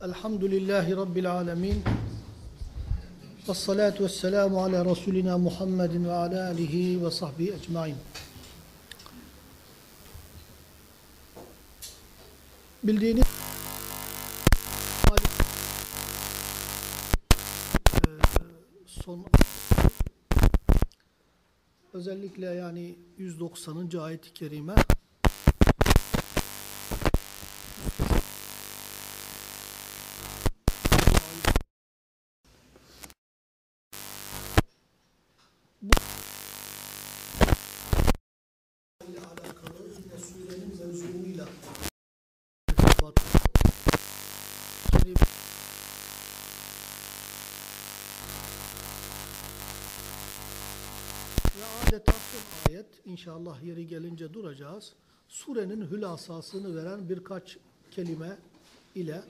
Elhamdülillahi Rabbil alemin. Ve salatu ve selamu ala Resulina Muhammedin ve ala alihi ve sahbihi ecmain. Bildiğiniz Eee, son özellikle yani 190. ayet-i kerime inşallah yeri gelince duracağız. Surenin hülasasını veren birkaç kelime ile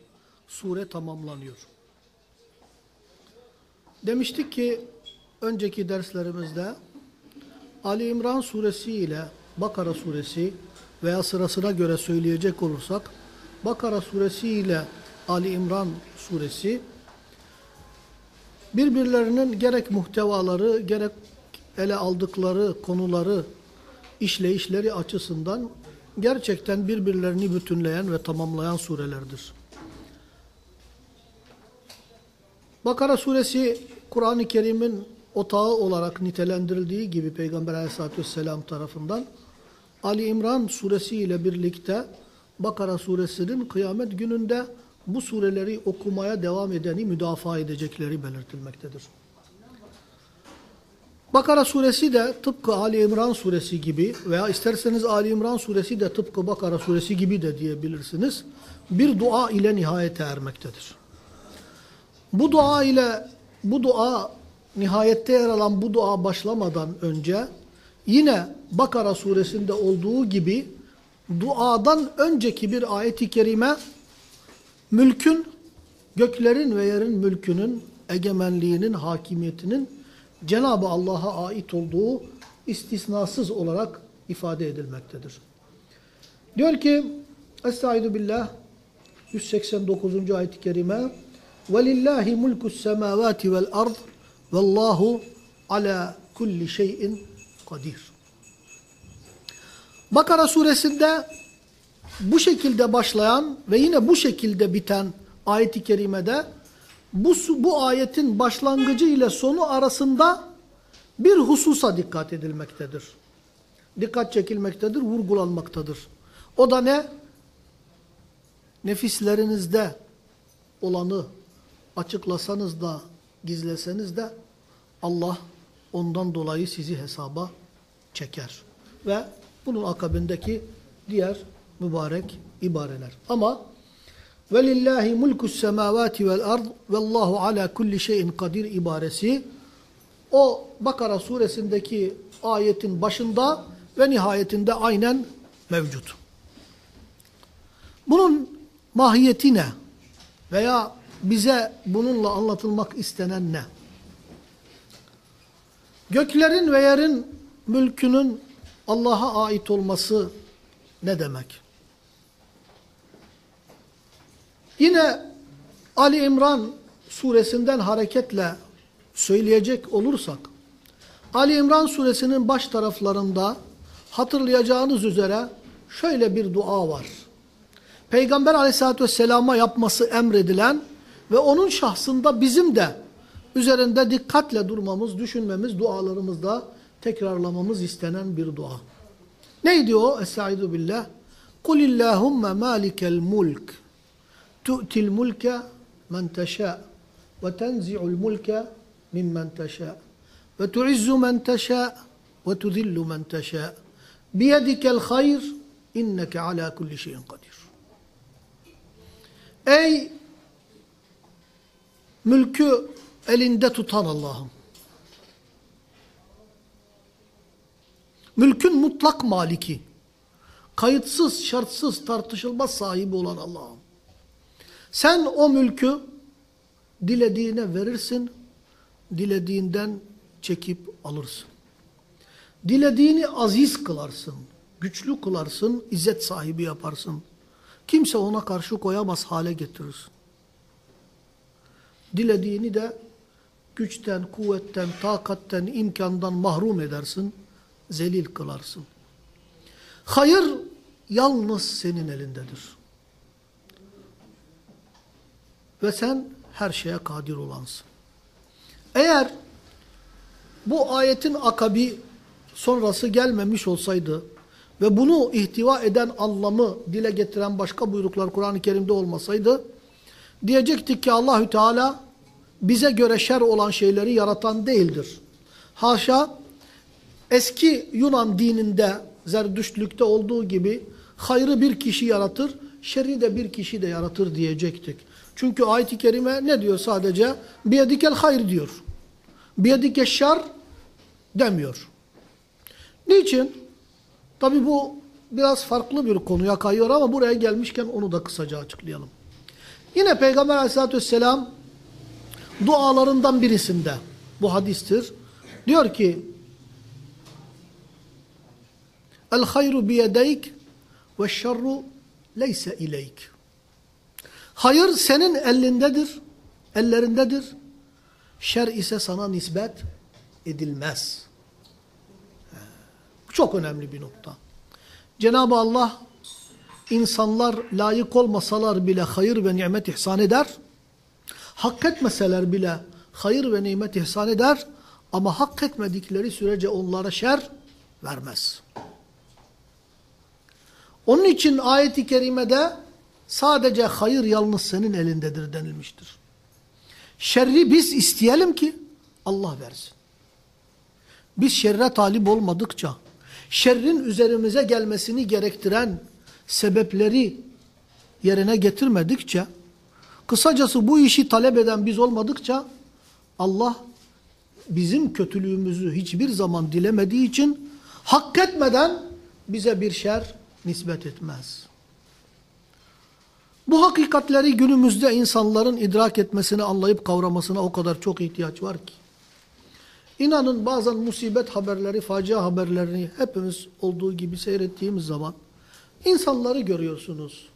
sure tamamlanıyor. Demiştik ki önceki derslerimizde Ali İmran suresi ile Bakara suresi veya sırasına göre söyleyecek olursak Bakara suresi ile Ali İmran suresi birbirlerinin gerek muhtevaları gerek ele aldıkları konuları işleyişleri açısından gerçekten birbirlerini bütünleyen ve tamamlayan surelerdir. Bakara suresi Kur'an-ı Kerim'in otağı olarak nitelendirildiği gibi Peygamber aleyhissalatü vesselam tarafından Ali İmran suresi ile birlikte Bakara suresinin kıyamet gününde bu sureleri okumaya devam edeni müdafaa edecekleri belirtilmektedir. Bakara suresi de tıpkı Ali İmran suresi gibi veya isterseniz Ali İmran suresi de tıpkı Bakara suresi gibi de diyebilirsiniz. Bir dua ile nihayete ermektedir. Bu dua ile bu dua nihayette yer alan bu dua başlamadan önce yine Bakara suresinde olduğu gibi duadan önceki bir ayet-i kerime mülkün, göklerin ve yerin mülkünün, egemenliğinin, hakimiyetinin Cenab-ı Allah'a ait olduğu istisnasız olarak ifade edilmektedir. Diyor ki Estaizu billah 189. ayet-i kerime وَلِلَّهِ مُلْكُ السَّمَاوَاتِ وَالْأَرْضِ وَاللّٰهُ عَلَى كُلِّ şeyin kadir. Bakara suresinde bu şekilde başlayan ve yine bu şekilde biten ayet-i kerimede bu, bu ayetin başlangıcı ile sonu arasında bir hususa dikkat edilmektedir. Dikkat çekilmektedir, vurgulanmaktadır. O da ne? Nefislerinizde olanı açıklasanız da gizleseniz de Allah ondan dolayı sizi hesaba çeker. Ve bunun akabindeki diğer mübarek ibareler. Ama velillahi mulkus semavati vel ard vallahu ala kulli şeyin kadir ibaresi o Bakara suresindeki ayetin başında ve nihayetinde aynen mevcut. Bunun mahiyeti ne? Veya bize bununla anlatılmak istenen ne? Göklerin ve yerin mülkünün Allah'a ait olması ne demek? Yine Ali İmran suresinden hareketle söyleyecek olursak, Ali İmran suresinin baş taraflarında hatırlayacağınız üzere şöyle bir dua var. Peygamber aleyhissalatü vesselama yapması emredilen ve onun şahsında bizim de üzerinde dikkatle durmamız, düşünmemiz, dualarımızda tekrarlamamız istenen bir dua. Neydi o? Estaizu billah. قُلِ tu'til mulke men teşâ ve tenzi'ul mulke mimmen teşâ ve tu'izzu men teşâ ve tudillu men teşâ biyedikel hayr inneke ala kulli şeyin kadir. Ey mülkü elinde tutan Allah'ım. Mülkün mutlak maliki, kayıtsız, şartsız, tartışılmaz sahibi olan Allah'ım. Sen o mülkü dilediğine verirsin, dilediğinden çekip alırsın. Dilediğini aziz kılarsın, güçlü kılarsın, izzet sahibi yaparsın. Kimse ona karşı koyamaz hale getirirsin. Dilediğini de güçten, kuvvetten, takatten, imkandan mahrum edersin, zelil kılarsın. Hayır yalnız senin elindedir. Ve sen her şeye kadir olansın. Eğer bu ayetin akabi sonrası gelmemiş olsaydı ve bunu ihtiva eden anlamı dile getiren başka buyruklar Kur'an-ı Kerim'de olmasaydı diyecektik ki Allahü Teala bize göre şer olan şeyleri yaratan değildir. Haşa eski Yunan dininde Zerdüştlükte olduğu gibi hayrı bir kişi yaratır, şerri de bir kişi de yaratır diyecektik. Çünkü ayet-i kerime ne diyor sadece? Biyedikel hayr diyor. Biyedike şer demiyor. Niçin? Tabi bu biraz farklı bir konuya kayıyor ama buraya gelmişken onu da kısaca açıklayalım. Yine Peygamber aleyhissalatü vesselam dualarından birisinde bu hadistir. Diyor ki El hayru biyedeyk ve şerru leyse ileyk. Hayır senin elindedir, ellerindedir. Şer ise sana nispet edilmez. Çok önemli bir nokta. Cenab-ı Allah insanlar layık olmasalar bile hayır ve nimet ihsan eder. Hak etmeseler bile hayır ve nimet ihsan eder. Ama hak etmedikleri sürece onlara şer vermez. Onun için ayeti kerimede sadece hayır yalnız senin elindedir denilmiştir. Şerri biz isteyelim ki Allah versin. Biz şerre talip olmadıkça, şerrin üzerimize gelmesini gerektiren sebepleri yerine getirmedikçe, kısacası bu işi talep eden biz olmadıkça, Allah bizim kötülüğümüzü hiçbir zaman dilemediği için, hak etmeden bize bir şer nispet etmez. Bu hakikatleri günümüzde insanların idrak etmesine, anlayıp kavramasına o kadar çok ihtiyaç var ki. İnanın bazen musibet haberleri, facia haberlerini hepimiz olduğu gibi seyrettiğimiz zaman insanları görüyorsunuz.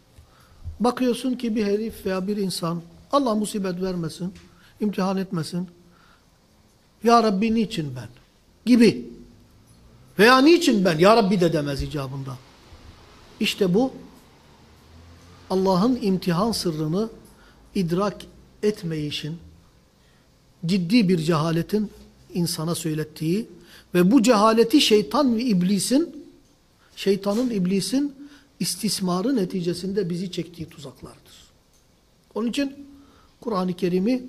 Bakıyorsun ki bir herif veya bir insan Allah musibet vermesin, imtihan etmesin. Ya Rabbi niçin ben? Gibi. Veya niçin ben? Ya Rabbi de demez icabında. İşte bu Allah'ın imtihan sırrını idrak etmeyişin, ciddi bir cehaletin insana söylettiği ve bu cehaleti şeytan ve iblisin, şeytanın iblisin istismarı neticesinde bizi çektiği tuzaklardır. Onun için Kur'an-ı Kerim'i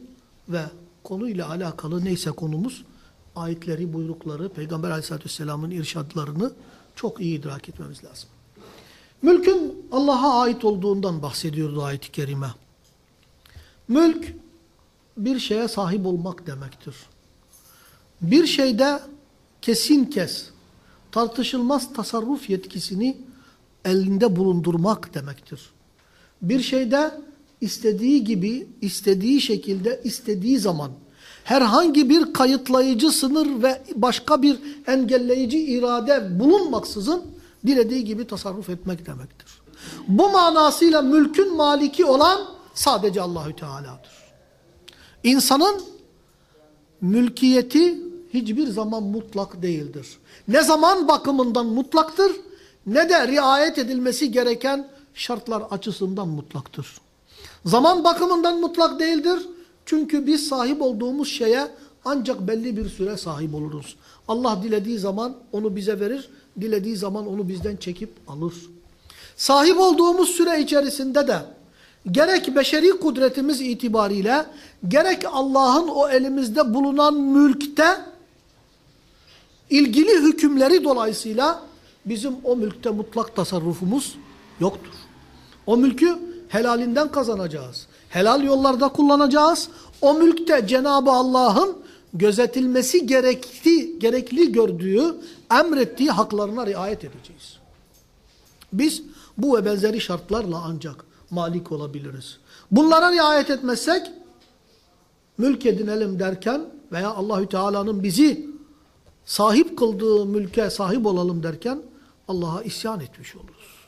ve konuyla alakalı neyse konumuz, ayetleri, buyrukları, Peygamber aleyhissalatü vesselamın irşadlarını çok iyi idrak etmemiz lazım. Mülkün Allah'a ait olduğundan bahsediyordu ayet-i kerime. Mülk bir şeye sahip olmak demektir. Bir şeyde kesin kes, tartışılmaz tasarruf yetkisini elinde bulundurmak demektir. Bir şeyde istediği gibi, istediği şekilde, istediği zaman herhangi bir kayıtlayıcı sınır ve başka bir engelleyici irade bulunmaksızın dilediği gibi tasarruf etmek demektir. Bu manasıyla mülkün maliki olan sadece Allahü Teala'dır. İnsanın mülkiyeti hiçbir zaman mutlak değildir. Ne zaman bakımından mutlaktır ne de riayet edilmesi gereken şartlar açısından mutlaktır. Zaman bakımından mutlak değildir. Çünkü biz sahip olduğumuz şeye ancak belli bir süre sahip oluruz. Allah dilediği zaman onu bize verir dilediği zaman onu bizden çekip alır. Sahip olduğumuz süre içerisinde de gerek beşeri kudretimiz itibariyle gerek Allah'ın o elimizde bulunan mülkte ilgili hükümleri dolayısıyla bizim o mülkte mutlak tasarrufumuz yoktur. O mülkü helalinden kazanacağız. Helal yollarda kullanacağız. O mülkte Cenab-ı Allah'ın gözetilmesi gerekli, gerekli gördüğü, emrettiği haklarına riayet edeceğiz. Biz bu ve benzeri şartlarla ancak malik olabiliriz. Bunlara riayet etmezsek, mülk edinelim derken veya Allahü Teala'nın bizi sahip kıldığı mülke sahip olalım derken Allah'a isyan etmiş oluruz.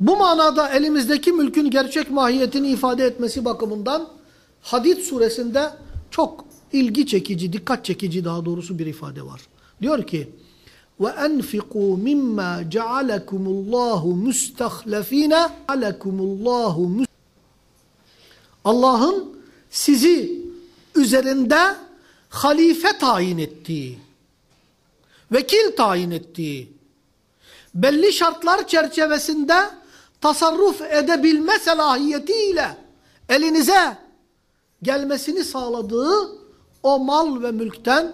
Bu manada elimizdeki mülkün gerçek mahiyetini ifade etmesi bakımından Hadid suresinde çok ilgi çekici, dikkat çekici daha doğrusu bir ifade var. Diyor ki وَاَنْفِقُوا مِمَّا جَعَلَكُمُ اللّٰهُ مُسْتَخْلَف۪ينَ جَعَلَكُمُ اللّٰهُ Allah'ın sizi üzerinde halife tayin ettiği, vekil tayin ettiği, belli şartlar çerçevesinde tasarruf edebilme selahiyetiyle elinize gelmesini sağladığı o mal ve mülkten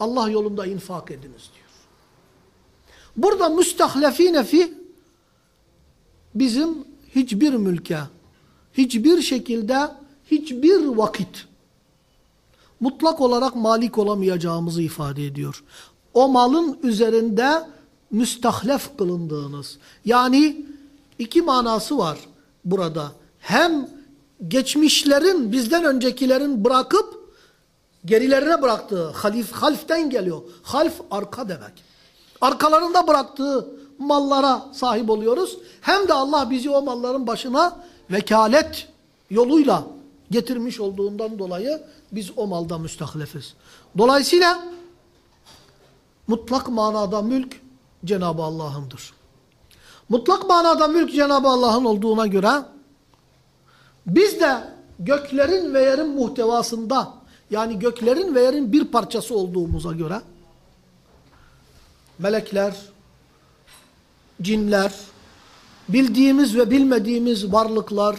Allah yolunda infak ediniz diyor. Burada müstahlefine fi bizim hiçbir mülke, hiçbir şekilde, hiçbir vakit mutlak olarak malik olamayacağımızı ifade ediyor. O malın üzerinde müstahlef kılındığınız. Yani iki manası var burada. Hem geçmişlerin, bizden öncekilerin bırakıp gerilerine bıraktığı, halif, halften geliyor. Half arka demek. Arkalarında bıraktığı mallara sahip oluyoruz. Hem de Allah bizi o malların başına vekalet yoluyla getirmiş olduğundan dolayı biz o malda müstahlefiz. Dolayısıyla mutlak manada mülk Cenab-ı Allah'ındır. Mutlak manada mülk Cenab-ı Allah'ın olduğuna göre biz de göklerin ve yerin muhtevasında yani göklerin ve yerin bir parçası olduğumuza göre melekler, cinler, bildiğimiz ve bilmediğimiz varlıklar,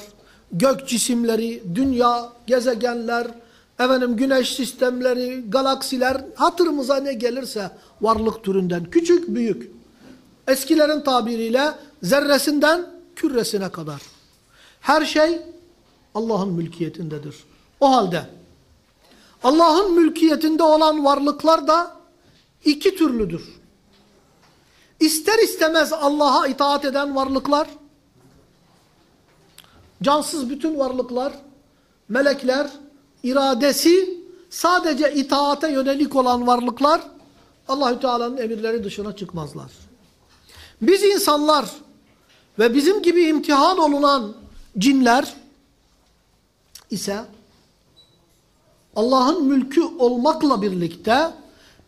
gök cisimleri, dünya, gezegenler, efendim güneş sistemleri, galaksiler, hatırımıza ne gelirse varlık türünden, küçük büyük, eskilerin tabiriyle zerresinden küresine kadar. Her şey Allah'ın mülkiyetindedir. O halde Allah'ın mülkiyetinde olan varlıklar da iki türlüdür. İster istemez Allah'a itaat eden varlıklar, cansız bütün varlıklar, melekler, iradesi sadece itaate yönelik olan varlıklar Allahü Teala'nın emirleri dışına çıkmazlar. Biz insanlar ve bizim gibi imtihan olunan cinler ise Allah'ın mülkü olmakla birlikte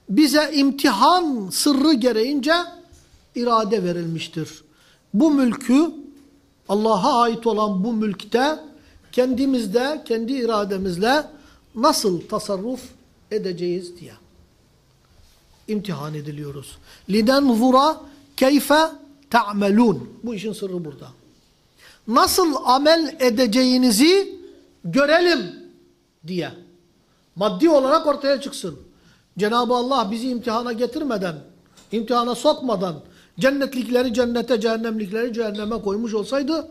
bize imtihan sırrı gereğince irade verilmiştir. Bu mülkü Allah'a ait olan bu mülkte kendimizde, kendi irademizle nasıl tasarruf edeceğiz diye imtihan ediliyoruz. لِنَنْظُرَ keyfe ta'melun. Bu işin sırrı burada. Nasıl amel edeceğinizi görelim diye. Maddi olarak ortaya çıksın. Cenab-ı Allah bizi imtihana getirmeden, imtihana sokmadan, cennetlikleri cennete, cehennemlikleri cehenneme koymuş olsaydı,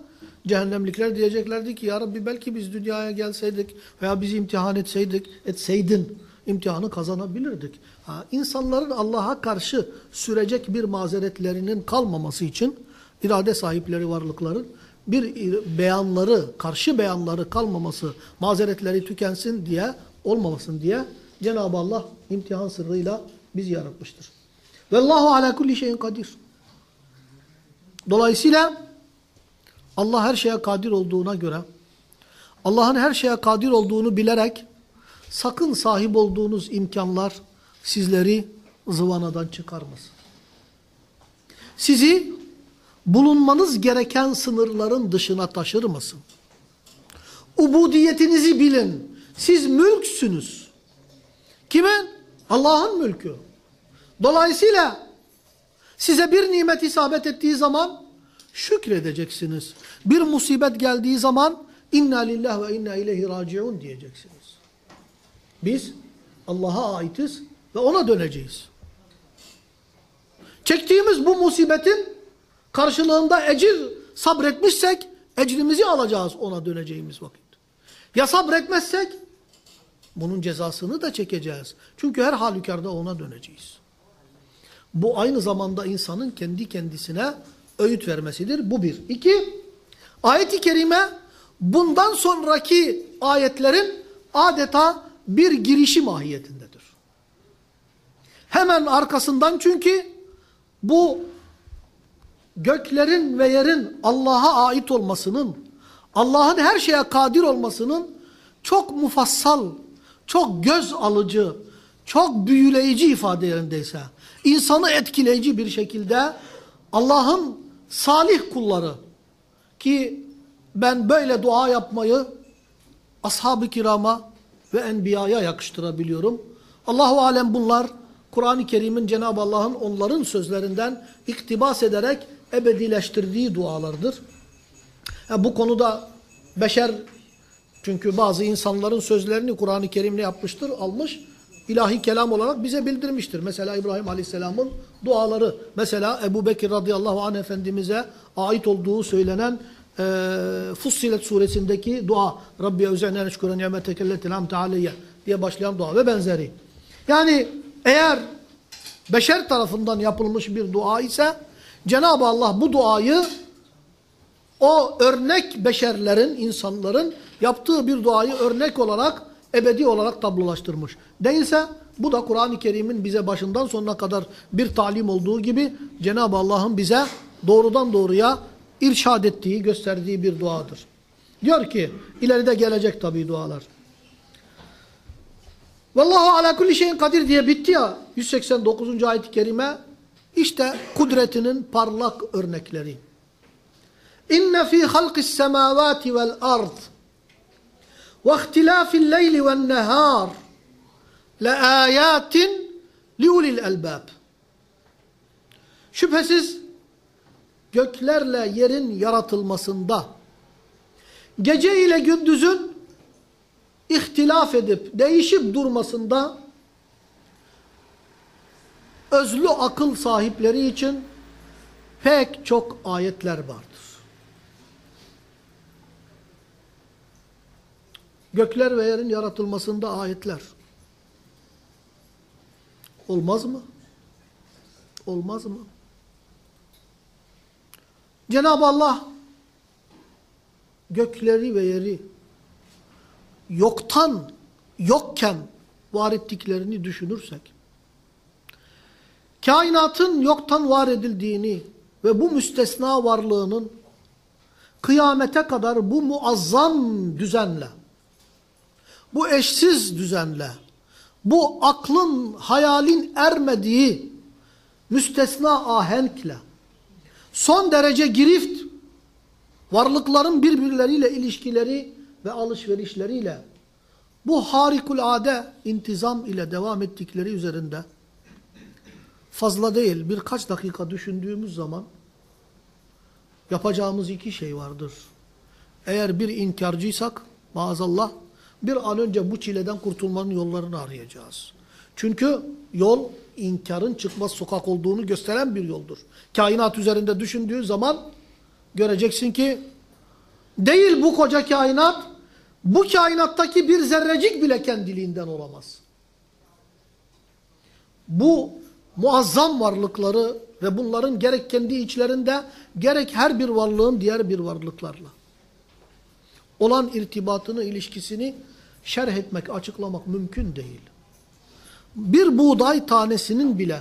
cehennemlikler diyeceklerdi ki ya Rabbi belki biz dünyaya gelseydik veya bizi imtihan etseydik, etseydin imtihanı kazanabilirdik. Ha, insanların Allah'a karşı sürecek bir mazeretlerinin kalmaması için irade sahipleri varlıkların bir beyanları, karşı beyanları kalmaması, mazeretleri tükensin diye, olmamasın diye Cenab-ı Allah imtihan sırrıyla bizi yaratmıştır. Vallahu ala kulli şeyin kadir. Dolayısıyla Allah her şeye kadir olduğuna göre, Allah'ın her şeye kadir olduğunu bilerek, sakın sahip olduğunuz imkanlar sizleri zıvanadan çıkarmasın. Sizi bulunmanız gereken sınırların dışına taşırmasın. Ubudiyetinizi bilin. Siz mülksünüz. Kimin? Allah'ın mülkü. Dolayısıyla size bir nimet isabet ettiği zaman şükredeceksiniz. Bir musibet geldiği zaman inna lillah ve inna ileyhi raciun diyeceksiniz. Biz Allah'a aitiz ve ona döneceğiz. Çektiğimiz bu musibetin karşılığında ecir sabretmişsek ecrimizi alacağız ona döneceğimiz vakit. Ya sabretmezsek bunun cezasını da çekeceğiz. Çünkü her halükarda ona döneceğiz. Bu aynı zamanda insanın kendi kendisine öğüt vermesidir. Bu bir. İki, ayet-i kerime bundan sonraki ayetlerin adeta bir girişi mahiyetindedir. Hemen arkasından çünkü bu göklerin ve yerin Allah'a ait olmasının, Allah'ın her şeye kadir olmasının çok mufassal, çok göz alıcı, çok büyüleyici ifadelerindeyse, insanı etkileyici bir şekilde Allah'ın salih kulları ki ben böyle dua yapmayı ashab-ı kirama ve enbiyaya yakıştırabiliyorum. Allahu alem bunlar Kur'an-ı Kerim'in Cenab-ı Allah'ın onların sözlerinden iktibas ederek ebedileştirdiği dualardır. Yani bu konuda beşer çünkü bazı insanların sözlerini Kur'an-ı Kerim ne yapmıştır? Almış, ilahi kelam olarak bize bildirmiştir. Mesela İbrahim Aleyhisselam'ın duaları, mesela Ebu Bekir radıyallahu anh Efendimiz'e ait olduğu söylenen e, Fussilet suresindeki dua. Rabbi üzerine eşkure nimeteke elleti lam tealeyye diye başlayan dua ve benzeri. Yani eğer beşer tarafından yapılmış bir dua ise Cenab-ı Allah bu duayı o örnek beşerlerin, insanların yaptığı bir duayı örnek olarak, ebedi olarak tablolaştırmış. Değilse bu da Kur'an-ı Kerim'in bize başından sonuna kadar bir talim olduğu gibi Cenab-ı Allah'ın bize doğrudan doğruya irşad ettiği, gösterdiği bir duadır. Diyor ki, ileride gelecek tabii dualar. Vallahu ala kulli şeyin kadir diye bitti ya 189. ayet-i kerime işte kudretinin parlak örnekleri. İnne fi halqis semavati vel ard ven nehar le ayatin liulil elbab. Şüphesiz göklerle yerin yaratılmasında gece ile gündüzün ihtilaf edip değişip durmasında özlü akıl sahipleri için pek çok ayetler vardır. Gökler ve yerin yaratılmasında ayetler. Olmaz mı? Olmaz mı? Cenab-ı Allah gökleri ve yeri yoktan, yokken var ettiklerini düşünürsek, kainatın yoktan var edildiğini ve bu müstesna varlığının kıyamete kadar bu muazzam düzenle, bu eşsiz düzenle, bu aklın, hayalin ermediği müstesna ahenkle, son derece girift, varlıkların birbirleriyle ilişkileri ve alışverişleriyle bu harikulade intizam ile devam ettikleri üzerinde fazla değil birkaç dakika düşündüğümüz zaman yapacağımız iki şey vardır. Eğer bir inkarcıysak maazallah bir an önce bu çileden kurtulmanın yollarını arayacağız. Çünkü yol inkarın çıkmaz sokak olduğunu gösteren bir yoldur. Kainat üzerinde düşündüğün zaman göreceksin ki değil bu koca kainat, bu kainattaki bir zerrecik bile kendiliğinden olamaz. Bu muazzam varlıkları ve bunların gerek kendi içlerinde gerek her bir varlığın diğer bir varlıklarla olan irtibatını, ilişkisini şerh etmek, açıklamak mümkün değil. Bir buğday tanesinin bile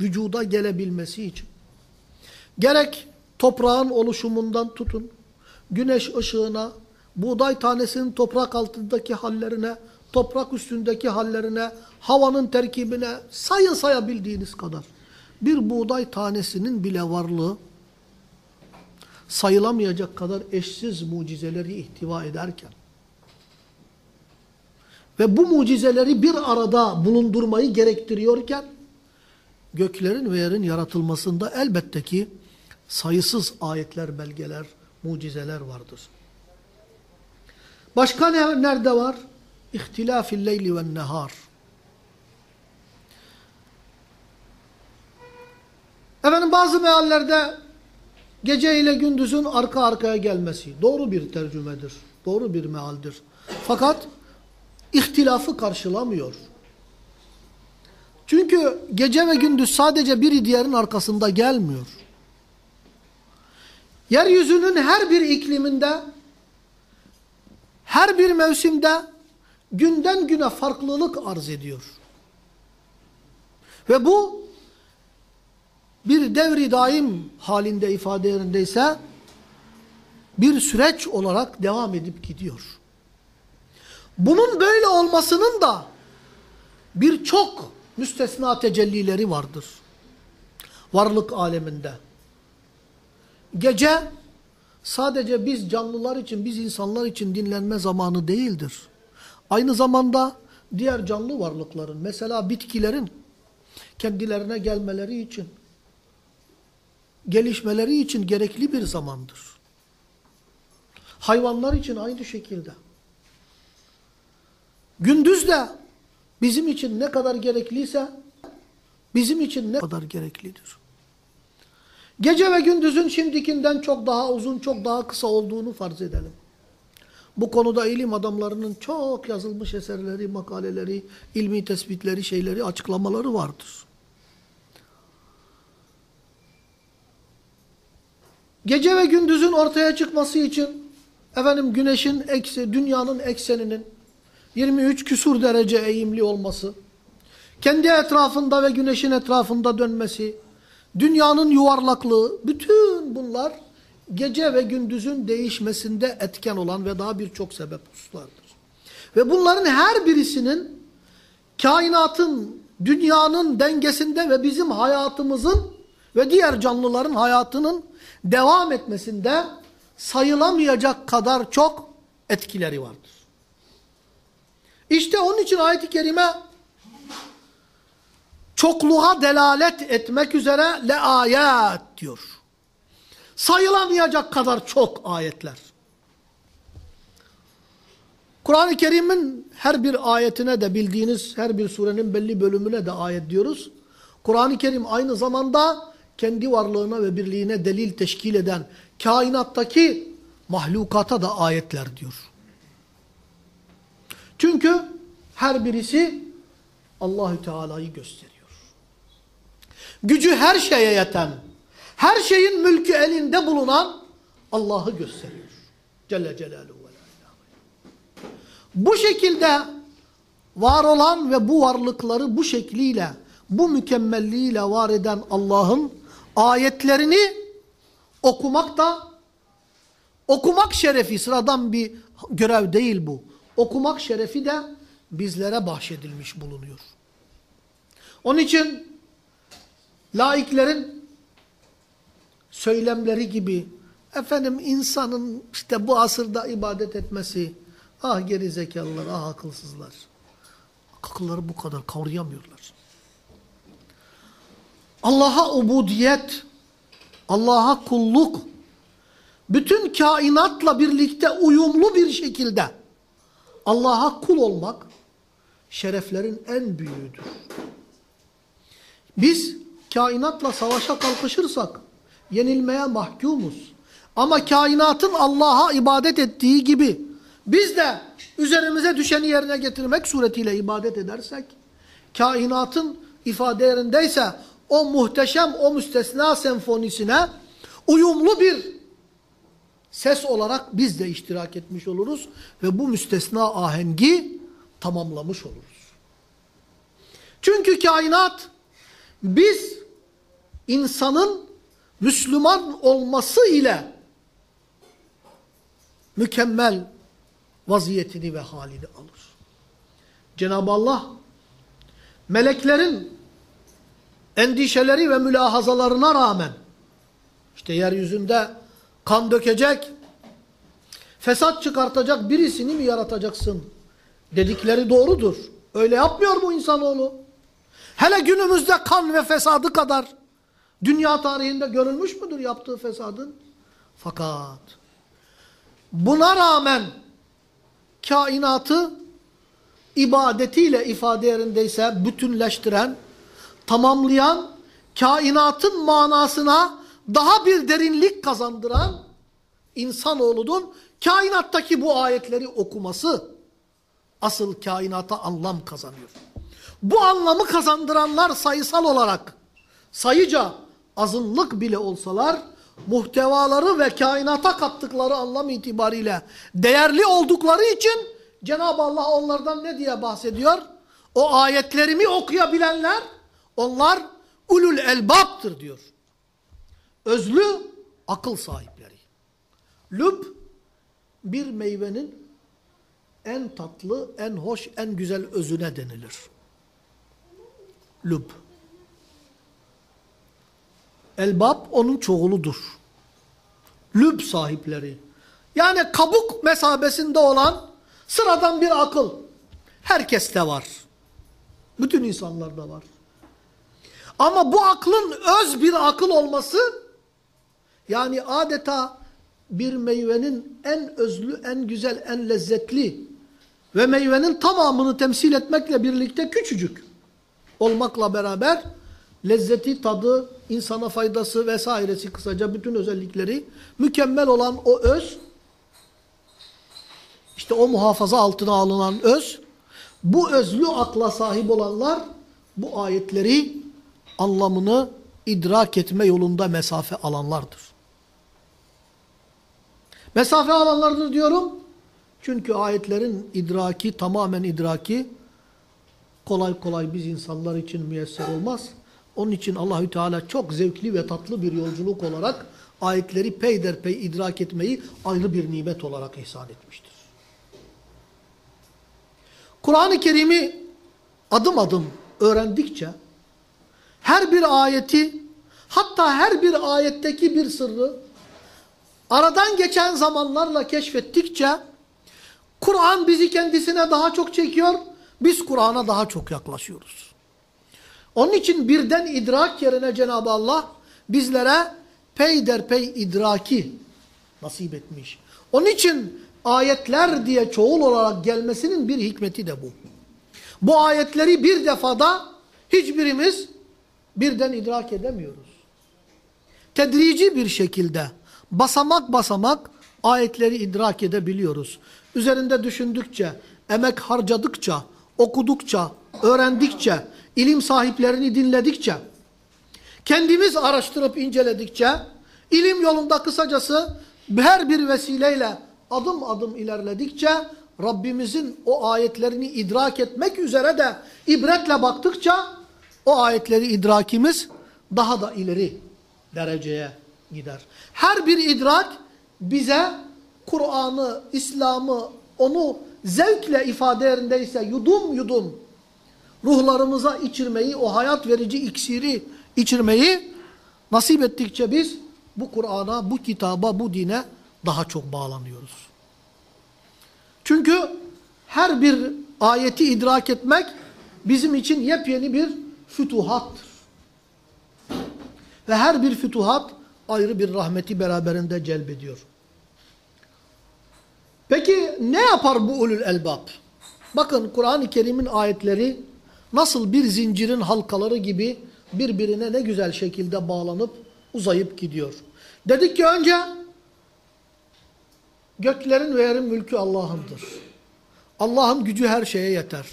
vücuda gelebilmesi için gerek toprağın oluşumundan tutun, güneş ışığına, buğday tanesinin toprak altındaki hallerine, toprak üstündeki hallerine, havanın terkibine sayın sayabildiğiniz kadar. Bir buğday tanesinin bile varlığı sayılamayacak kadar eşsiz mucizeleri ihtiva ederken ve bu mucizeleri bir arada bulundurmayı gerektiriyorken göklerin ve yerin yaratılmasında elbette ki sayısız ayetler, belgeler, mucizeler vardır. Başka ne, nerede var? İhtilafil leyli ve nehar. Efendim bazı meallerde gece ile gündüzün arka arkaya gelmesi doğru bir tercümedir. Doğru bir mealdir. Fakat ihtilafı karşılamıyor. Çünkü gece ve gündüz sadece biri diğerinin arkasında gelmiyor. Yeryüzünün her bir ikliminde, her bir mevsimde günden güne farklılık arz ediyor. Ve bu bir devri daim halinde ifade yerindeyse bir süreç olarak devam edip gidiyor. Bunun böyle olmasının da birçok müstesna tecellileri vardır. Varlık aleminde. Gece sadece biz canlılar için, biz insanlar için dinlenme zamanı değildir. Aynı zamanda diğer canlı varlıkların, mesela bitkilerin kendilerine gelmeleri için, gelişmeleri için gerekli bir zamandır. Hayvanlar için aynı şekilde. Gündüz de bizim için ne kadar gerekliyse bizim için ne kadar gereklidir. Gece ve gündüzün şimdikinden çok daha uzun, çok daha kısa olduğunu farz edelim. Bu konuda ilim adamlarının çok yazılmış eserleri, makaleleri, ilmi tespitleri, şeyleri, açıklamaları vardır. Gece ve gündüzün ortaya çıkması için efendim güneşin eksi, dünyanın ekseninin 23 küsur derece eğimli olması, kendi etrafında ve güneşin etrafında dönmesi, dünyanın yuvarlaklığı, bütün bunlar gece ve gündüzün değişmesinde etken olan ve daha birçok sebep hususlardır. Ve bunların her birisinin kainatın, dünyanın dengesinde ve bizim hayatımızın ve diğer canlıların hayatının devam etmesinde sayılamayacak kadar çok etkileri vardır. İşte onun için ayet-i kerime çokluğa delalet etmek üzere le ayat diyor. Sayılamayacak kadar çok ayetler. Kur'an-ı Kerim'in her bir ayetine de bildiğiniz her bir surenin belli bölümüne de ayet diyoruz. Kur'an-ı Kerim aynı zamanda kendi varlığına ve birliğine delil teşkil eden kainattaki mahlukata da ayetler diyor. Çünkü her birisi Allahü Teala'yı gösteriyor. Gücü her şeye yeten, her şeyin mülkü elinde bulunan Allah'ı gösteriyor. Celle Celaluhu ve Bu şekilde var olan ve bu varlıkları bu şekliyle, bu mükemmelliğiyle var eden Allah'ın ayetlerini okumak da okumak şerefi sıradan bir görev değil bu. Okumak şerefi de bizlere bahşedilmiş bulunuyor. Onun için laiklerin söylemleri gibi efendim insanın işte bu asırda ibadet etmesi ah geri zekalılar ah akılsızlar. Akılları bu kadar kavrayamıyorlar. Allah'a ubudiyet, Allah'a kulluk, bütün kainatla birlikte uyumlu bir şekilde Allah'a kul olmak şereflerin en büyüğüdür. Biz kainatla savaşa kalkışırsak yenilmeye mahkumuz. Ama kainatın Allah'a ibadet ettiği gibi biz de üzerimize düşeni yerine getirmek suretiyle ibadet edersek kainatın ifade yerindeyse o muhteşem, o müstesna senfonisine uyumlu bir ses olarak biz de iştirak etmiş oluruz ve bu müstesna ahengi tamamlamış oluruz. Çünkü kainat biz insanın Müslüman olması ile mükemmel vaziyetini ve halini alır. Cenab-ı Allah meleklerin endişeleri ve mülahazalarına rağmen işte yeryüzünde kan dökecek, fesat çıkartacak birisini mi yaratacaksın dedikleri doğrudur. Öyle yapmıyor mu insanoğlu? Hele günümüzde kan ve fesadı kadar dünya tarihinde görülmüş müdür yaptığı fesadın? Fakat buna rağmen kainatı ibadetiyle ifade yerindeyse bütünleştiren, tamamlayan, kainatın manasına daha bir derinlik kazandıran insanoğlunun kainattaki bu ayetleri okuması asıl kainata anlam kazanıyor. Bu anlamı kazandıranlar sayısal olarak sayıca azınlık bile olsalar muhtevaları ve kainata kattıkları anlam itibariyle değerli oldukları için Cenab-ı Allah onlardan ne diye bahsediyor? O ayetlerimi okuyabilenler onlar ulul elbaptır diyor. Özlü akıl sahipleri. Lüb bir meyvenin en tatlı, en hoş, en güzel özüne denilir. Lüb. Elbab onun çoğuludur. Lüb sahipleri. Yani kabuk mesabesinde olan sıradan bir akıl. Herkeste var. Bütün insanlarda var. Ama bu aklın öz bir akıl olması yani adeta bir meyvenin en özlü, en güzel, en lezzetli ve meyvenin tamamını temsil etmekle birlikte küçücük olmakla beraber lezzeti, tadı, insana faydası vesairesi kısaca bütün özellikleri mükemmel olan o öz işte o muhafaza altına alınan öz bu özlü akla sahip olanlar bu ayetleri anlamını idrak etme yolunda mesafe alanlardır. Mesafe alanlardır diyorum. Çünkü ayetlerin idraki, tamamen idraki kolay kolay biz insanlar için müyesser olmaz. Onun için Allahü Teala çok zevkli ve tatlı bir yolculuk olarak ayetleri peyderpey idrak etmeyi ayrı bir nimet olarak ihsan etmiştir. Kur'an-ı Kerim'i adım adım öğrendikçe her bir ayeti hatta her bir ayetteki bir sırrı aradan geçen zamanlarla keşfettikçe Kur'an bizi kendisine daha çok çekiyor, biz Kur'an'a daha çok yaklaşıyoruz. Onun için birden idrak yerine Cenab-ı Allah bizlere peyderpey idraki nasip etmiş. Onun için ayetler diye çoğul olarak gelmesinin bir hikmeti de bu. Bu ayetleri bir defada hiçbirimiz birden idrak edemiyoruz. Tedrici bir şekilde basamak basamak ayetleri idrak edebiliyoruz. Üzerinde düşündükçe, emek harcadıkça, okudukça, öğrendikçe, ilim sahiplerini dinledikçe, kendimiz araştırıp inceledikçe, ilim yolunda kısacası her bir vesileyle adım adım ilerledikçe, Rabbimizin o ayetlerini idrak etmek üzere de ibretle baktıkça, o ayetleri idrakimiz daha da ileri dereceye gider. Her bir idrak bize Kur'an'ı, İslam'ı, onu zevkle ifade yerindeyse yudum yudum ruhlarımıza içirmeyi, o hayat verici iksiri içirmeyi nasip ettikçe biz bu Kur'an'a, bu kitaba, bu dine daha çok bağlanıyoruz. Çünkü her bir ayeti idrak etmek bizim için yepyeni bir fütuhattır. Ve her bir fütuhat ayrı bir rahmeti beraberinde celbediyor. Peki ne yapar bu ulul elbab? Bakın Kur'an-ı Kerim'in ayetleri nasıl bir zincirin halkaları gibi birbirine ne güzel şekilde bağlanıp uzayıp gidiyor. Dedik ki önce göklerin ve yerin mülkü Allah'ındır. Allah'ın gücü her şeye yeter.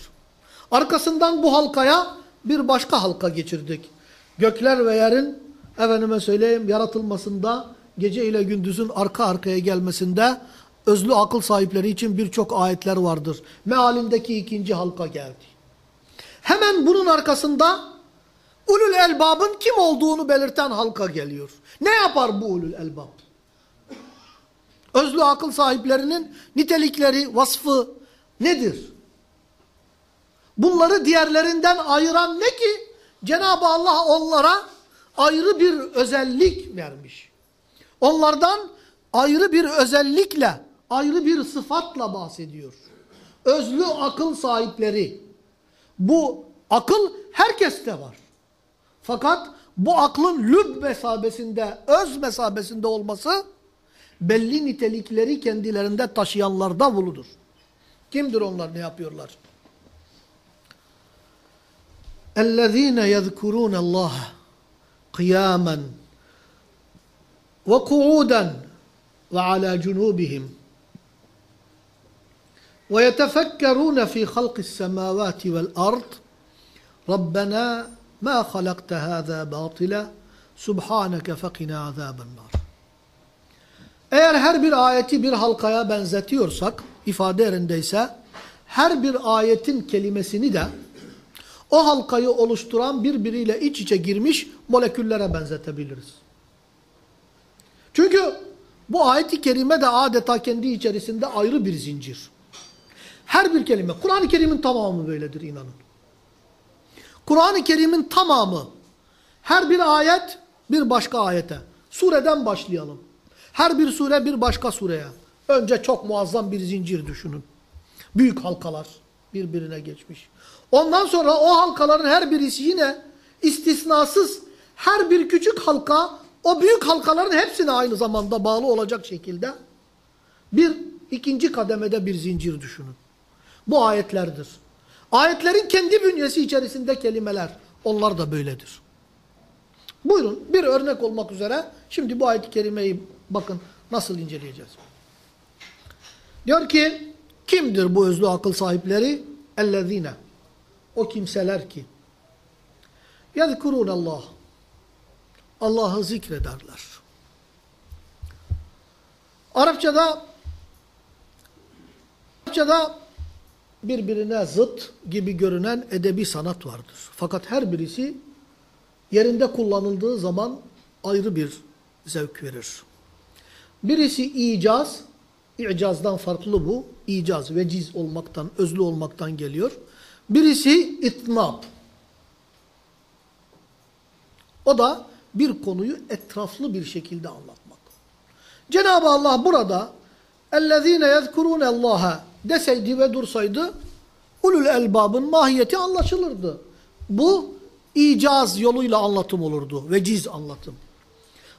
Arkasından bu halkaya bir başka halka geçirdik. Gökler ve yerin efendime söyleyeyim yaratılmasında gece ile gündüzün arka arkaya gelmesinde özlü akıl sahipleri için birçok ayetler vardır. Mealindeki ikinci halka geldi. Hemen bunun arkasında ulul elbabın kim olduğunu belirten halka geliyor. Ne yapar bu ulul elbab? Özlü akıl sahiplerinin nitelikleri, vasfı nedir? Bunları diğerlerinden ayıran ne ki? Cenab-ı Allah onlara ayrı bir özellik vermiş. Onlardan ayrı bir özellikle, ayrı bir sıfatla bahsediyor. Özlü akıl sahipleri. Bu akıl herkeste var. Fakat bu aklın lüb mesabesinde, öz mesabesinde olması belli nitelikleri kendilerinde taşıyanlarda buludur. Kimdir onlar, ne yapıyorlar? اَلَّذ۪ينَ يَذْكُرُونَ اللّٰهَ قِيَامًا وَقُعُودًا وَعَلَى جُنُوبِهِمْ وَيَتَفَكَّرُونَ فِي خَلْقِ السَّمَاوَاتِ وَالْأَرْضِ رَبَّنَا مَا خَلَقْتَ هَذَا بَاطِلًا سُبْحَانَكَ فَقِنَا عَذَابَ النَّارِ Eğer her bir ayeti bir halkaya benzetiyorsak, ifade yerindeyse, her bir ayetin kelimesini de o halkayı oluşturan birbiriyle iç içe girmiş moleküllere benzetebiliriz. Çünkü bu ayet-i kerime de adeta kendi içerisinde ayrı bir zincir. Her bir kelime, Kur'an-ı Kerim'in tamamı böyledir inanın. Kur'an-ı Kerim'in tamamı, her bir ayet bir başka ayete. Sureden başlayalım. Her bir sure bir başka sureye. Önce çok muazzam bir zincir düşünün. Büyük halkalar birbirine geçmiş. Ondan sonra o halkaların her birisi yine istisnasız her bir küçük halka o büyük halkaların hepsine aynı zamanda bağlı olacak şekilde bir ikinci kademede bir zincir düşünün. Bu ayetlerdir. Ayetlerin kendi bünyesi içerisinde kelimeler. Onlar da böyledir. Buyurun bir örnek olmak üzere şimdi bu ayet-i kerimeyi bakın nasıl inceleyeceğiz. Diyor ki kimdir bu özlü akıl sahipleri? Ellezine. O kimseler ki Allah. Allah'ı zikrederler. Arapçada Arapçada birbirine zıt gibi görünen edebi sanat vardır. Fakat her birisi yerinde kullanıldığı zaman ayrı bir zevk verir. Birisi icaz, İcazdan farklı bu. İcaz, veciz olmaktan, özlü olmaktan geliyor. Birisi itnab. O da bir konuyu etraflı bir şekilde anlatmak. Cenab-ı Allah burada اَلَّذ۪ينَ يَذْكُرُونَ اللّٰهَ deseydi ve dursaydı ulul elbabın mahiyeti anlaşılırdı. Bu icaz yoluyla anlatım olurdu. Veciz anlatım.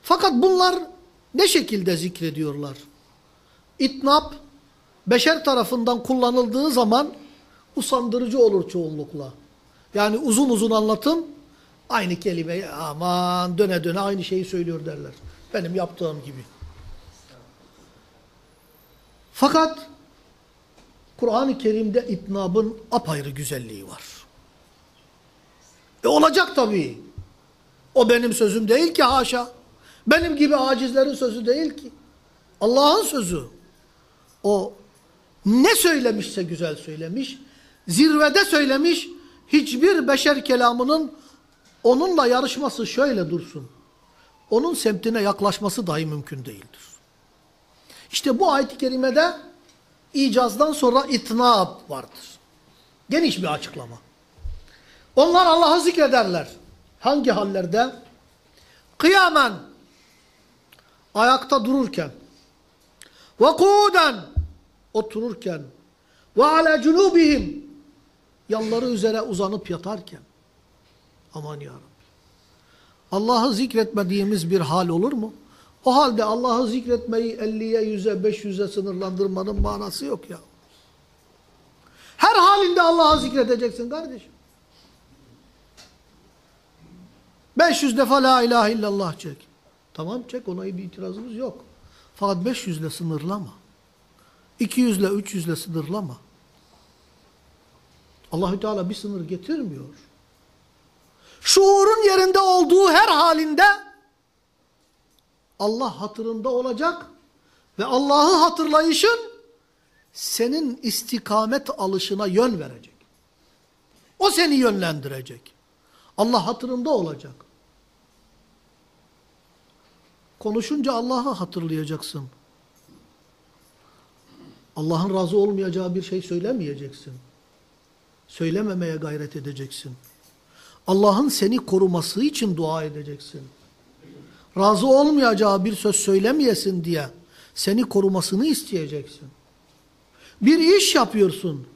Fakat bunlar ne şekilde zikrediyorlar? İtnap beşer tarafından kullanıldığı zaman usandırıcı olur çoğunlukla. Yani uzun uzun anlatım aynı kelimeyi aman döne döne aynı şeyi söylüyor derler. Benim yaptığım gibi. Fakat Kur'an-ı Kerim'de itnabın apayrı güzelliği var. E olacak tabii. O benim sözüm değil ki haşa. Benim gibi acizlerin sözü değil ki. Allah'ın sözü. O ne söylemişse güzel söylemiş. Zirvede söylemiş. Hiçbir beşer kelamının onunla yarışması şöyle dursun. Onun semtine yaklaşması dahi mümkün değildir. İşte bu ayet-i kerimede icazdan sonra itnab vardır. Geniş bir açıklama. Onlar Allah'ı zikrederler. Hangi hallerde? Kıyamen ayakta dururken ve kuden otururken ve ala cunubihim yanları üzere uzanıp yatarken aman ya Allah'ı zikretmediğimiz bir hal olur mu? O halde Allah'ı zikretmeyi 50'ye, 100'e, 500'e sınırlandırmanın manası yok ya. Her halinde Allah'ı zikredeceksin kardeşim. 500 defa la ilahe illallah çek. Tamam çek ona bir itirazımız yok. Fakat 500 ile sınırlama. 200 ile 300 ile sınırlama. Allahü Teala bir sınır getirmiyor. Şuurun yerinde olduğu her halinde Allah hatırında olacak ve Allah'ı hatırlayışın senin istikamet alışına yön verecek. O seni yönlendirecek. Allah hatırında olacak. Konuşunca Allah'ı hatırlayacaksın. Allah'ın razı olmayacağı bir şey söylemeyeceksin. Söylememeye gayret edeceksin. Allah'ın seni koruması için dua edeceksin. Razı olmayacağı bir söz söylemeyesin diye seni korumasını isteyeceksin. Bir iş yapıyorsun.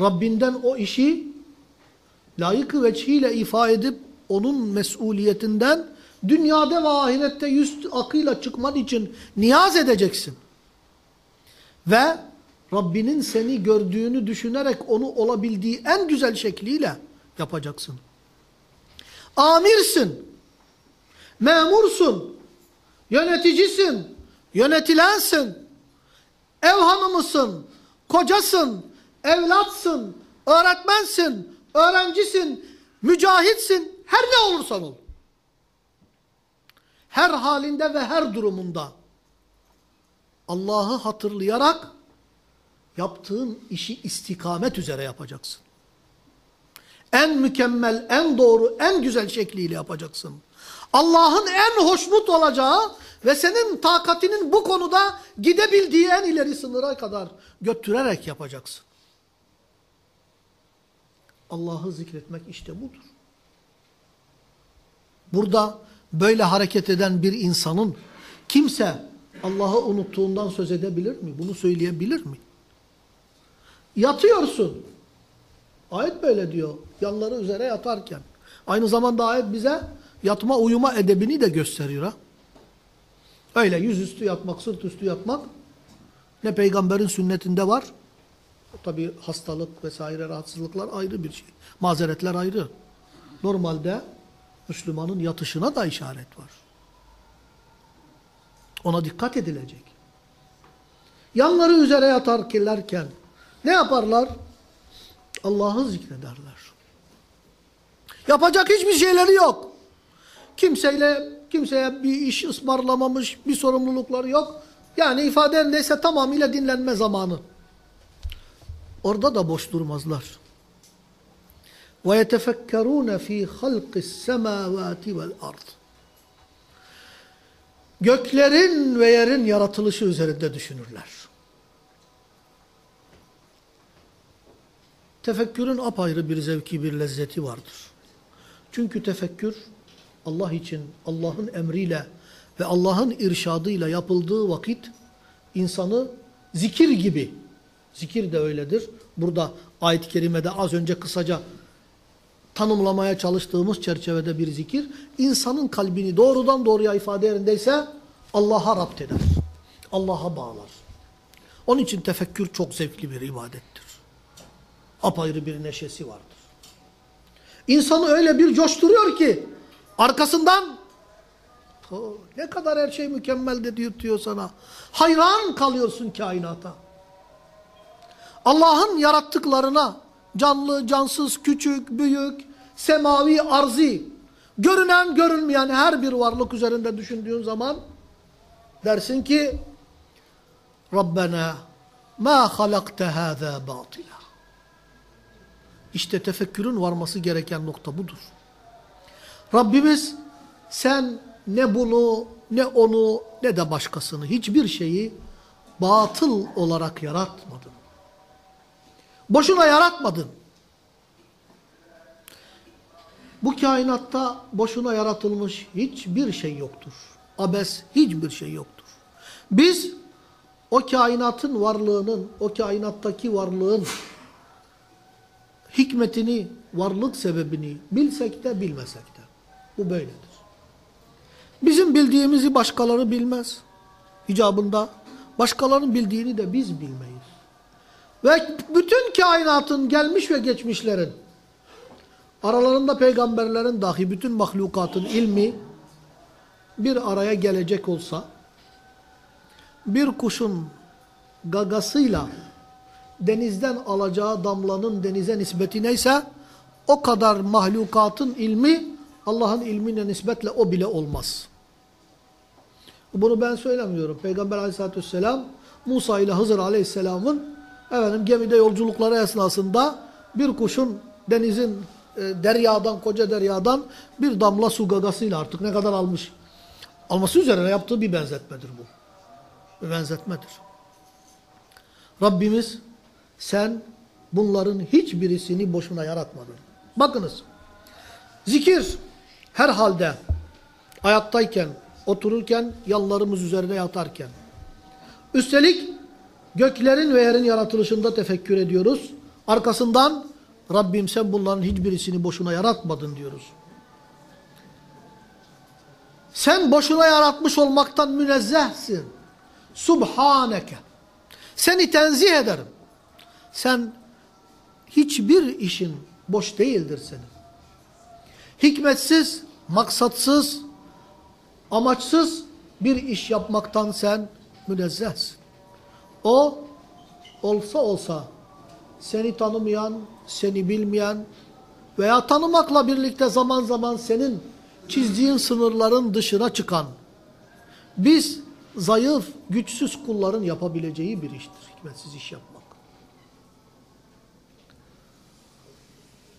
Rabbinden o işi layıkı veçhiyle ifade edip onun mesuliyetinden dünyada ve ahirette yüz akıyla çıkman için niyaz edeceksin. Ve Rabbinin seni gördüğünü düşünerek onu olabildiği en güzel şekliyle yapacaksın. Amirsin, memursun, yöneticisin, yönetilensin, ev hanımısın, kocasın, evlatsın, öğretmensin, öğrencisin, mücahitsin, her ne olursan ol. Her halinde ve her durumunda Allah'ı hatırlayarak yaptığın işi istikamet üzere yapacaksın. En mükemmel, en doğru, en güzel şekliyle yapacaksın. Allah'ın en hoşnut olacağı ve senin takatinin bu konuda gidebildiği en ileri sınıra kadar götürerek yapacaksın. Allah'ı zikretmek işte budur. Burada böyle hareket eden bir insanın kimse Allah'ı unuttuğundan söz edebilir mi? Bunu söyleyebilir mi? Yatıyorsun. Ayet böyle diyor. Yanları üzere yatarken. Aynı zamanda ayet bize yatma uyuma edebini de gösteriyor. Ha? Öyle yüzüstü yatmak, sırt üstü yatmak ne peygamberin sünnetinde var. Tabi hastalık vesaire rahatsızlıklar ayrı bir şey. Mazeretler ayrı. Normalde Müslümanın yatışına da işaret var. Ona dikkat edilecek. Yanları üzere yatarken ne yaparlar? Allah'ı zikrederler. Yapacak hiçbir şeyleri yok. Kimseyle kimseye bir iş ısmarlamamış, bir sorumlulukları yok. Yani ifade neyse tamamıyla dinlenme zamanı. Orada da boş durmazlar. وَيَتَفَكَّرُونَ ف۪ي خَلْقِ السَّمَاوَاتِ وَالْاَرْضِ Göklerin ve yerin yaratılışı üzerinde düşünürler. Tefekkürün apayrı bir zevki, bir lezzeti vardır. Çünkü tefekkür Allah için, Allah'ın emriyle ve Allah'ın irşadıyla yapıldığı vakit insanı zikir gibi, zikir de öyledir. Burada ayet-i kerimede az önce kısaca tanımlamaya çalıştığımız çerçevede bir zikir, insanın kalbini doğrudan doğruya ifade yerindeyse Allah'a rapt eder. Allah'a bağlar. Onun için tefekkür çok zevkli bir ibadettir. Apayrı bir neşesi vardır. İnsanı öyle bir coşturuyor ki arkasından ne kadar her şey mükemmel de diyor sana. Hayran kalıyorsun kainata. Allah'ın yarattıklarına canlı, cansız, küçük, büyük, semavi, arzi, görünen, görünmeyen her bir varlık üzerinde düşündüğün zaman dersin ki Rabbena ma halakte hâzâ batila. İşte tefekkürün varması gereken nokta budur. Rabbimiz sen ne bunu, ne onu, ne de başkasını, hiçbir şeyi batıl olarak yaratmadın. Boşuna yaratmadın. Bu kainatta boşuna yaratılmış hiçbir şey yoktur. Abes hiçbir şey yoktur. Biz o kainatın varlığının, o kainattaki varlığın hikmetini, varlık sebebini bilsek de bilmesek de. Bu böyledir. Bizim bildiğimizi başkaları bilmez. İcabında başkalarının bildiğini de biz bilmeyiz. Ve bütün kainatın gelmiş ve geçmişlerin aralarında peygamberlerin dahi bütün mahlukatın ilmi bir araya gelecek olsa bir kuşun gagasıyla denizden alacağı damlanın denize nispeti neyse o kadar mahlukatın ilmi Allah'ın ilmine nispetle o bile olmaz. Bunu ben söylemiyorum. Peygamber aleyhissalatü vesselam Musa ile Hızır aleyhisselamın efendim, gemide yolculukları esnasında bir kuşun denizin e, deryadan, koca deryadan bir damla su gagasıyla artık ne kadar almış. Alması üzerine yaptığı bir benzetmedir bu. Bir benzetmedir. Rabbimiz sen bunların hiçbirisini boşuna yaratmadın. Bakınız. Zikir herhalde ayaktayken, otururken, yanlarımız üzerine yatarken. Üstelik göklerin ve yerin yaratılışında tefekkür ediyoruz. Arkasından Rabbim sen bunların hiçbirisini boşuna yaratmadın diyoruz. Sen boşuna yaratmış olmaktan münezzehsin. Subhaneke. Seni tenzih ederim. Sen hiçbir işin boş değildir senin. Hikmetsiz, maksatsız, amaçsız bir iş yapmaktan sen münezzehsin. O olsa olsa seni tanımayan, seni bilmeyen veya tanımakla birlikte zaman zaman senin çizdiğin sınırların dışına çıkan biz zayıf, güçsüz kulların yapabileceği bir iştir. Hikmetsiz iş yapmak.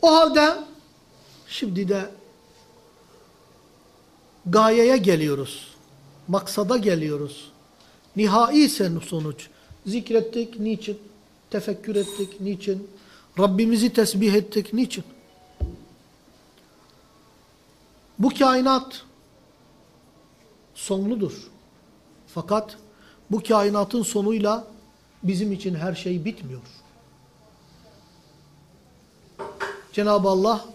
O halde şimdi de gayeye geliyoruz. Maksada geliyoruz. Nihai sonuç. Zikrettik niçin? Tefekkür ettik niçin? Rabbimizi tesbih ettik niçin? Bu kainat sonludur. Fakat bu kainatın sonuyla bizim için her şey bitmiyor. Cenab-ı Allah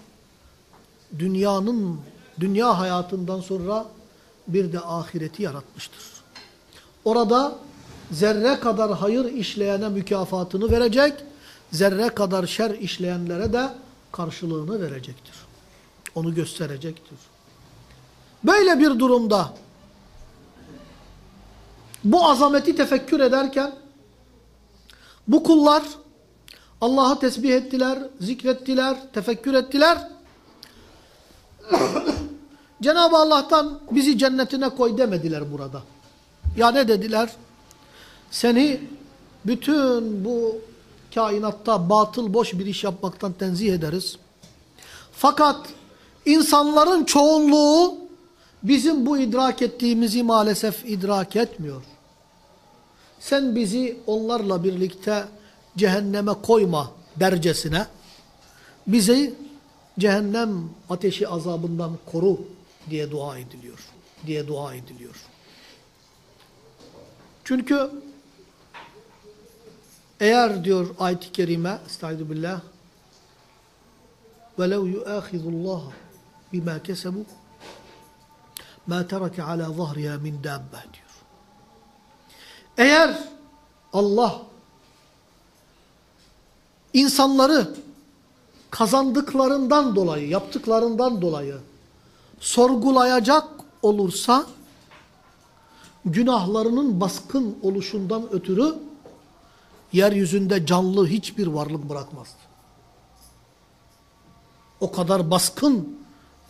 dünyanın, dünya hayatından sonra bir de ahireti yaratmıştır. Orada zerre kadar hayır işleyene mükafatını verecek, zerre kadar şer işleyenlere de karşılığını verecektir. Onu gösterecektir. Böyle bir durumda bu azameti tefekkür ederken bu kullar Allah'ı tesbih ettiler, zikrettiler, tefekkür ettiler. Cenab-ı Allah'tan bizi cennetine koy demediler burada. Ya ne dediler? Seni bütün bu kainatta batıl boş bir iş yapmaktan tenzih ederiz. Fakat insanların çoğunluğu bizim bu idrak ettiğimizi maalesef idrak etmiyor. Sen bizi onlarla birlikte cehenneme koyma dercesine bizi cehennem ateşi azabından koru diye dua ediliyor. Diye dua ediliyor. Çünkü eğer diyor ayet-i kerime estaizu billah وَلَوْ يُؤَخِذُ اللّٰهَ بِمَا كَسَبُوا مَا تَرَكَ عَلَى ظَهْرِهَا مِنْ دَابَّةٍ diyor. Eğer Allah insanları kazandıklarından dolayı, yaptıklarından dolayı sorgulayacak olursa günahlarının baskın oluşundan ötürü yeryüzünde canlı hiçbir varlık bırakmazdı. O kadar baskın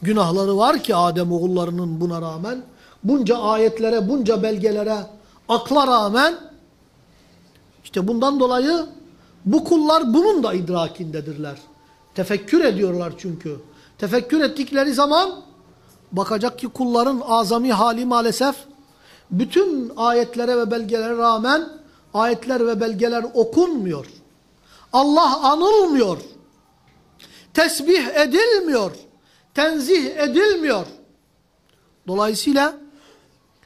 günahları var ki Adem oğullarının buna rağmen bunca ayetlere, bunca belgelere, akla rağmen işte bundan dolayı bu kullar bunun da idrakindedirler. Tefekkür ediyorlar çünkü. Tefekkür ettikleri zaman bakacak ki kulların azami hali maalesef bütün ayetlere ve belgelere rağmen ayetler ve belgeler okunmuyor. Allah anılmıyor. Tesbih edilmiyor. Tenzih edilmiyor. Dolayısıyla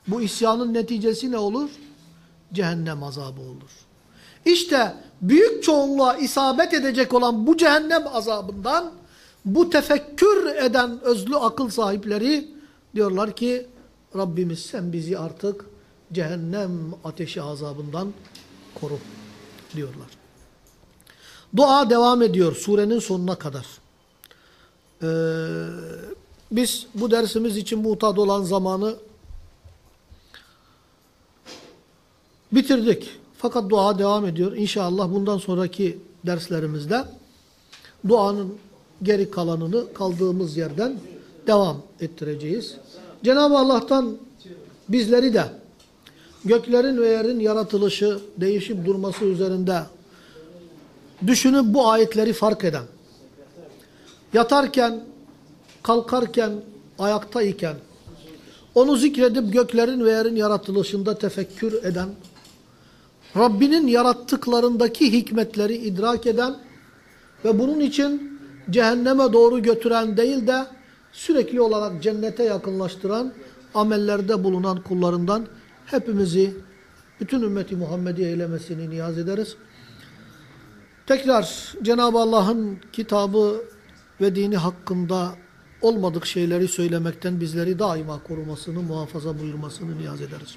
bu isyanın neticesi ne olur? Cehennem azabı olur. İşte büyük çoğunluğa isabet edecek olan bu cehennem azabından bu tefekkür eden özlü akıl sahipleri diyorlar ki Rabbimiz sen bizi artık cehennem ateşi azabından koru diyorlar. Dua devam ediyor surenin sonuna kadar. Ee, biz bu dersimiz için muhtat olan zamanı bitirdik. Fakat dua devam ediyor. İnşallah bundan sonraki derslerimizde duanın geri kalanını kaldığımız yerden devam ettireceğiz. Cenab-ı Allah'tan bizleri de göklerin ve yerin yaratılışı, değişip durması üzerinde düşünüp bu ayetleri fark eden, yatarken, kalkarken, ayaktayken, onu zikredip göklerin ve yerin yaratılışında tefekkür eden, Rabbinin yarattıklarındaki hikmetleri idrak eden ve bunun için cehenneme doğru götüren değil de sürekli olarak cennete yakınlaştıran amellerde bulunan kullarından hepimizi bütün ümmeti Muhammed'i eylemesini niyaz ederiz. Tekrar Cenab-ı Allah'ın kitabı ve dini hakkında olmadık şeyleri söylemekten bizleri daima korumasını, muhafaza buyurmasını niyaz ederiz.